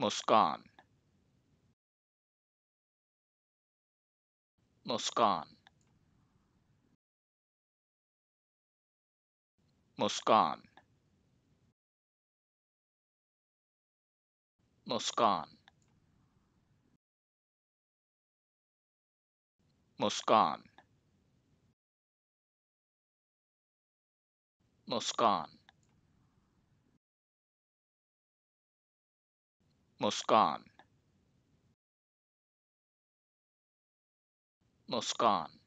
Muskan. Muskan. Muskan. Muskan. Muskan. Muskan. Muskan Muskan